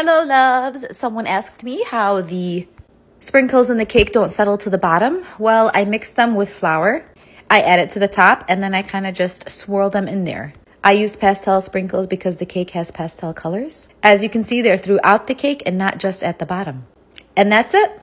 Hello, loves. Someone asked me how the sprinkles in the cake don't settle to the bottom. Well, I mix them with flour. I add it to the top and then I kind of just swirl them in there. I used pastel sprinkles because the cake has pastel colors. As you can see, they're throughout the cake and not just at the bottom. And that's it.